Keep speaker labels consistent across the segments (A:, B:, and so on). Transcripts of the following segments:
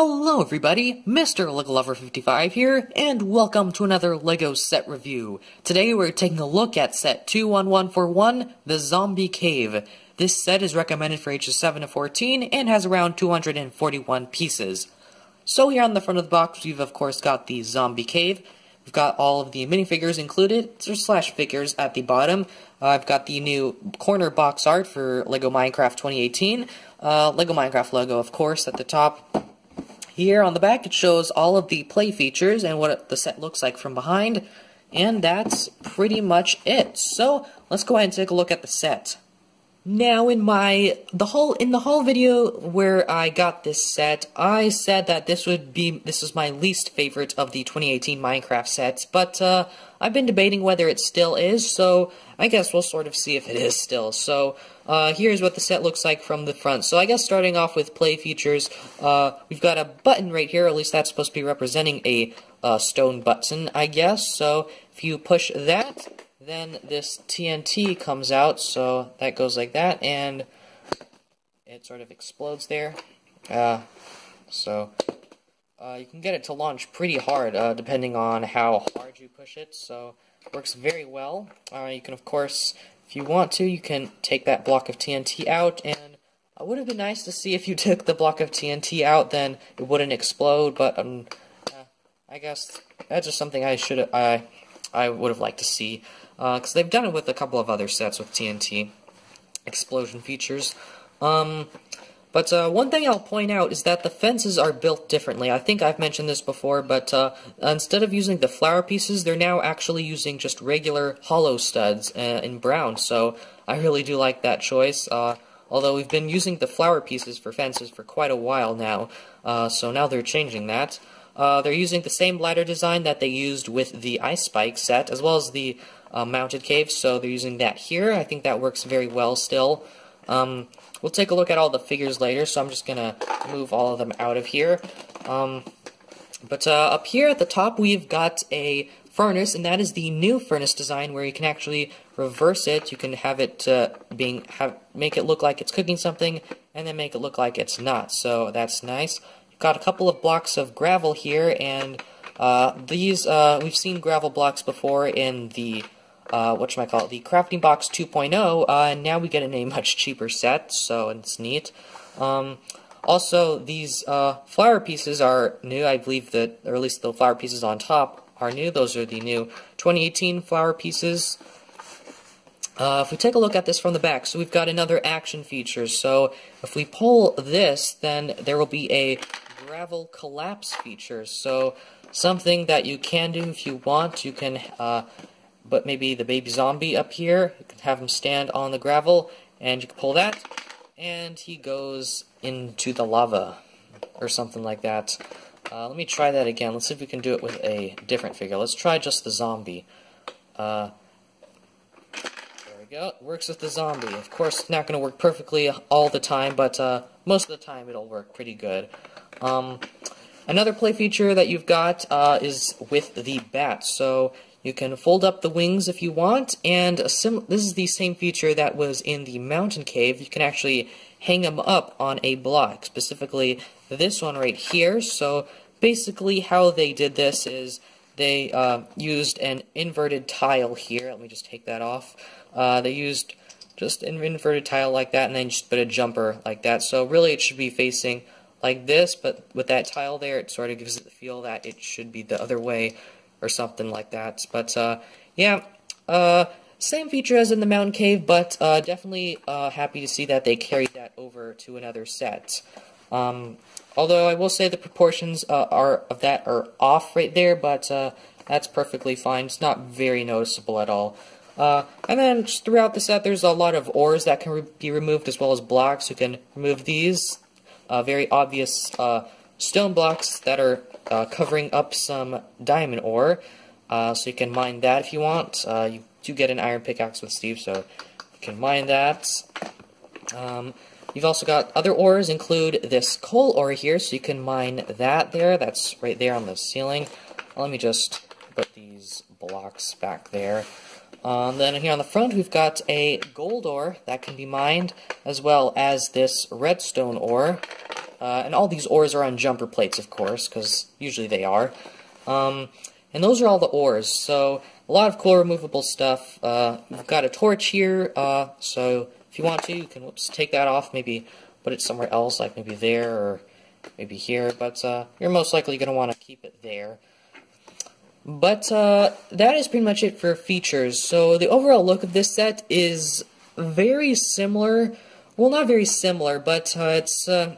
A: Hello everybody, Mr. LEGO Lover 55 here, and welcome to another LEGO set review. Today we're taking a look at set 21141, The Zombie Cave. This set is recommended for ages 7 to 14 and has around 241 pieces. So here on the front of the box we've of course got the Zombie Cave. We've got all of the minifigures included, or slash figures at the bottom. Uh, I've got the new corner box art for LEGO Minecraft 2018. Uh, LEGO Minecraft logo, of course, at the top. Here on the back, it shows all of the play features and what the set looks like from behind. And that's pretty much it. So, let's go ahead and take a look at the set. Now, in my the whole in the whole video where I got this set, I said that this would be this is my least favorite of the 2018 Minecraft sets, but uh, I've been debating whether it still is, so I guess we'll sort of see if it is still. So uh, here's what the set looks like from the front. So I guess starting off with play features, uh, we've got a button right here, at least that's supposed to be representing a uh, stone button, I guess. So if you push that, then this TNT comes out, so that goes like that, and it sort of explodes there. Uh, so uh, you can get it to launch pretty hard, uh, depending on how hard you push it, so it works very well. Uh, you can, of course, if you want to, you can take that block of TNT out, and it would have been nice to see if you took the block of TNT out, then it wouldn't explode, but um, uh, I guess that's just something I should I I would have liked to see because uh, they've done it with a couple of other sets with TNT explosion features. Um, but uh, one thing I'll point out is that the fences are built differently. I think I've mentioned this before, but uh, instead of using the flower pieces, they're now actually using just regular hollow studs uh, in brown, so I really do like that choice. Uh, although we've been using the flower pieces for fences for quite a while now, uh, so now they're changing that. Uh, they're using the same ladder design that they used with the Ice Spike set, as well as the uh, Mountain Cave, so they're using that here. I think that works very well still. Um, we'll take a look at all the figures later, so I'm just going to move all of them out of here. Um, but uh, up here at the top, we've got a furnace, and that is the new furnace design where you can actually reverse it. You can have it uh, being have make it look like it's cooking something, and then make it look like it's not. So that's nice. Got a couple of blocks of gravel here, and uh, these, uh, we've seen gravel blocks before in the, uh, what should I call it, the Crafting Box 2.0, uh, and now we get in a much cheaper set, so it's neat. Um, also, these uh, flower pieces are new, I believe that, or at least the flower pieces on top are new, those are the new 2018 flower pieces. Uh, if we take a look at this from the back, so we've got another action feature. So if we pull this, then there will be a gravel collapse feature. So something that you can do if you want. You can, uh, but maybe the baby zombie up here, you can have him stand on the gravel, and you can pull that, and he goes into the lava, or something like that. Uh, let me try that again. Let's see if we can do it with a different figure. Let's try just the zombie. Uh, there we go. Works with the zombie. Of course, not going to work perfectly all the time, but uh, most of the time it'll work pretty good. Um, another play feature that you've got uh, is with the bat. So you can fold up the wings if you want, and this is the same feature that was in the mountain cave. You can actually hang them up on a block, specifically this one right here. So basically how they did this is they uh, used an inverted tile here. Let me just take that off. Uh, they used just an inverted tile like that and then just put a jumper like that. So really it should be facing like this, but with that tile there, it sort of gives it the feel that it should be the other way or something like that. But, uh, yeah, uh, same feature as in the Mountain Cave, but uh, definitely uh, happy to see that they carried that over to another set. Um, although I will say the proportions uh, are of that are off right there, but uh, that's perfectly fine. It's not very noticeable at all. Uh, and then throughout the set, there's a lot of ores that can re be removed as well as blocks. You can remove these uh, very obvious uh, stone blocks that are uh, covering up some diamond ore. Uh, so you can mine that if you want. Uh, you do get an iron pickaxe with Steve, so you can mine that. Um, you've also got other ores, include this coal ore here, so you can mine that there. That's right there on the ceiling. Let me just put these blocks back there. Um, then here on the front, we've got a gold ore that can be mined, as well as this redstone ore. uh, and all these ores are on jumper plates, of course, because usually they are. Um, and those are all the ores, so a lot of cool removable stuff. Uh, we've got a torch here, uh, so if you want to, you can whoops, take that off, maybe put it somewhere else, like maybe there, or maybe here, but uh, you're most likely going to want to keep it there. But uh, that is pretty much it for features. So the overall look of this set is very similar. Well, not very similar, but uh, it's uh,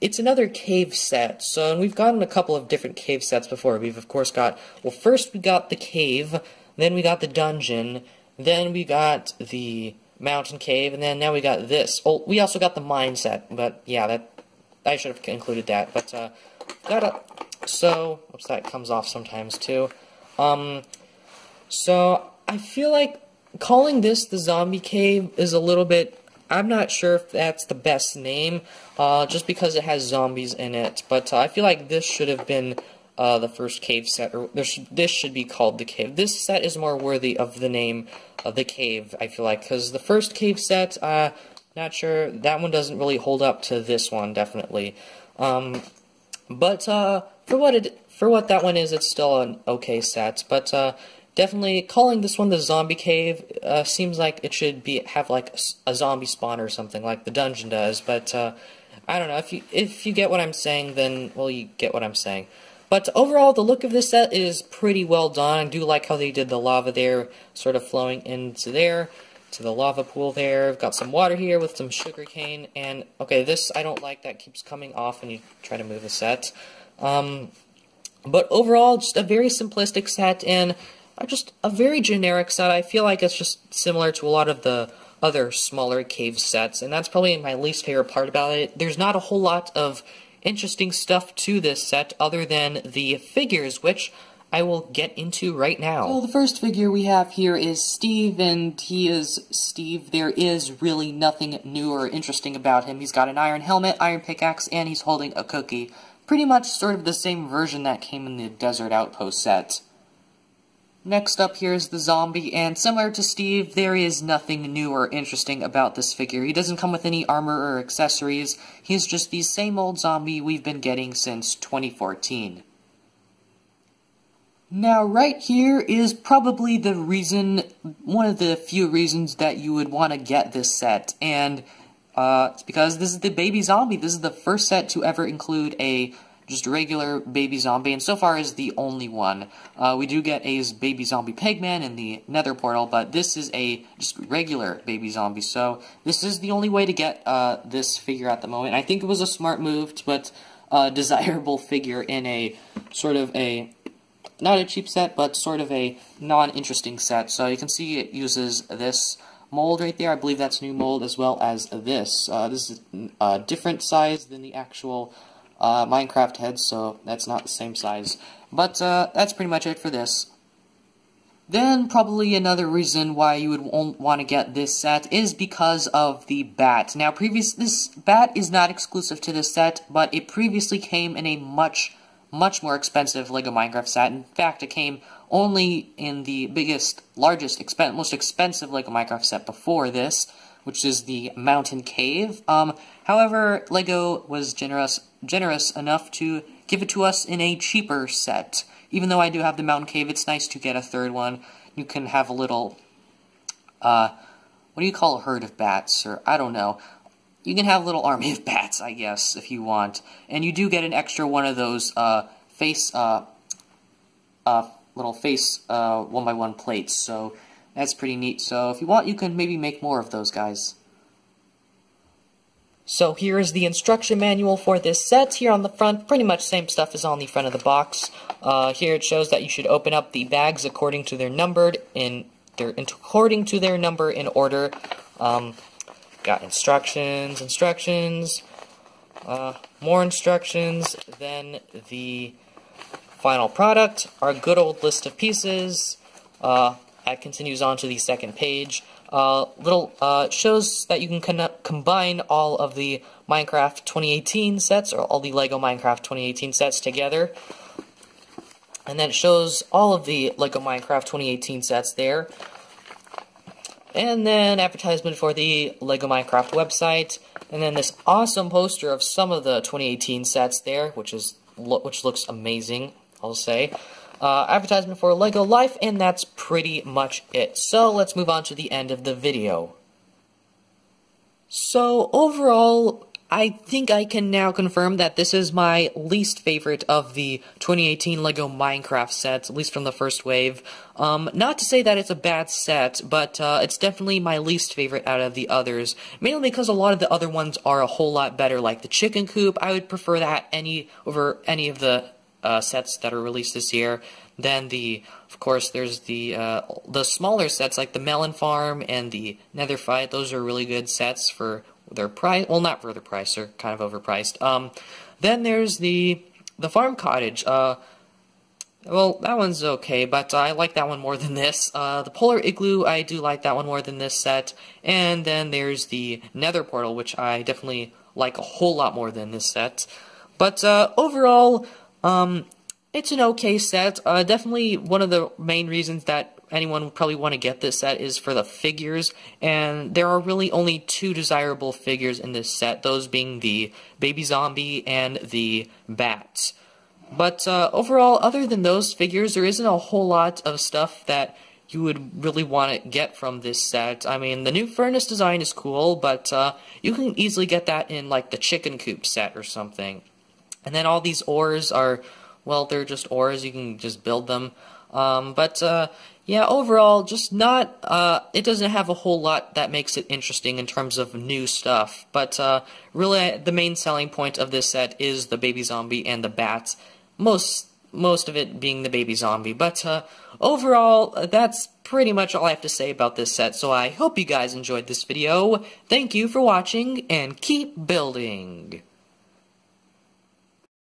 A: it's another cave set. So we've gotten a couple of different cave sets before. We've of course got well, first we got the cave, then we got the dungeon, then we got the mountain cave, and then now we got this. Oh, we also got the mine set, but yeah, that I should have included that. But uh, got a so, oops, that comes off sometimes too. Um, so, I feel like calling this the zombie cave is a little bit, I'm not sure if that's the best name, uh, just because it has zombies in it, but uh, I feel like this should have been uh, the first cave set, or this, this should be called the cave. This set is more worthy of the name of the cave, I feel like, because the first cave set, uh, not sure, that one doesn't really hold up to this one, definitely. Um, but, uh, for what it for what that one is, it's still an okay set. But uh, definitely calling this one the zombie cave uh, seems like it should be have like a, zombie spawn or something like the dungeon does. But uh, I don't know if you if you get what I'm saying, then well you get what I'm saying. But overall, the look of this set is pretty well done. I do like how they did the lava there, sort of flowing into there, to the lava pool there. I've got some water here with some sugar cane, and okay, this I don't like that keeps coming off when you try to move the set. Um, but overall, just a very simplistic set and just a very generic set. I feel like it's just similar to a lot of the other smaller cave sets, and that's probably my least favorite part about it. There's not a whole lot of interesting stuff to this set other than the figures, which I will get into right now. Well, the first figure we have here is Steve, and he is Steve. There is really nothing new or interesting about him. He's got an iron helmet, iron pickaxe, and he's holding a cookie pretty much sort of the same version that came in the Desert Outpost set. Next up here is the zombie, and similar to Steve, there is nothing new or interesting about this figure. He doesn't come with any armor or accessories, he's just the same old zombie we've been getting since 2014. Now, right here is probably the reason, one of the few reasons that you would want to get this set, and uh, it's because this is the baby zombie. This is the first set to ever include a just regular baby zombie, and so far is the only one. Uh, we do get a baby zombie pigman in the nether portal, but this is a just regular baby zombie, so this is the only way to get uh, this figure at the moment. I think it was a smart move, but a desirable figure in a sort of a not a cheap set, but sort of a non-interesting set. So you can see it uses this mold right there. I believe that's new mold as well as this. Uh, this is a different size than the actual uh, Minecraft head, so that's not the same size. But uh, that's pretty much it for this. Then probably another reason why you would want to get this set is because of the bat. Now, previous this bat is not exclusive to this set, but it previously came in a much, much more expensive LEGO Minecraft set. In fact, it came only in the biggest, largest, expen most expensive LEGO Minecraft set before this, which is the Mountain Cave. Um, however, LEGO was generous, generous enough to give it to us in a cheaper set. Even though I do have the Mountain Cave, it's nice to get a third one. You can have a little, uh, what do you call a herd of bats, or I don't know. You can have a little army of bats, I guess, if you want. And you do get an extra one of those, uh, face, uh, uh, little face one by one plates, so that's pretty neat. So if you want, you can maybe make more of those guys. So here is the instruction manual for this set. Here on the front, pretty much same stuff as on the front of the box. Uh, here it shows that you should open up the bags according to their numbered in their according to their number in order. Um, got instructions, instructions, uh, more instructions, then the final product, our good old list of pieces. Uh, that continues on to the second page. Uh, little uh, shows that you can combine all of the Minecraft 2018 sets, or all the LEGO Minecraft 2018 sets together. And then it shows all of the LEGO Minecraft 2018 sets there. And then advertisement for the LEGO Minecraft website. And then this awesome poster of some of the 2018 sets there, which is which looks amazing, I'll say. Uh, advertisement for LEGO Life, and that's pretty much it. So let's move on to the end of the video. So overall, I think I can now confirm that this is my least favorite of the 2018 LEGO Minecraft sets, at least from the first wave. Um, not to say that it's a bad set, but uh, it's definitely my least favorite out of the others, mainly because a lot of the other ones are a whole lot better, like the Chicken Coop, I would prefer that any over any of the uh, sets that are released this year. Then the, of course, there's the uh, the smaller sets like the Melon Farm and the Nether Fight. Those are really good sets for their price. Well, not for their price; they're kind of overpriced. Um, then there's the the Farm Cottage. Uh, well, that one's okay, but I like that one more than this. Uh, the Polar Igloo, I do like that one more than this set. And then there's the Nether Portal, which I definitely like a whole lot more than this set. But uh, overall, um, it's an okay set. Uh, definitely one of the main reasons that anyone would probably want to get this set is for the figures, and there are really only two desirable figures in this set, those being the baby zombie and the bats. But uh, overall, other than those figures, there isn't a whole lot of stuff that you would really want to get from this set. I mean, the new furnace design is cool, but uh, you can easily get that in, like, the chicken coop set or something. And then all these ores are, well, they're just ores, you can just build them. Um, but, uh, yeah, overall, just not, uh, it doesn't have a whole lot that makes it interesting in terms of new stuff. But, uh, really, the main selling point of this set is the baby zombie and the bats. Most, most of it being the baby zombie. But, uh, overall, that's pretty much all I have to say about this set. So I hope you guys enjoyed this video. Thank you for watching, and keep building!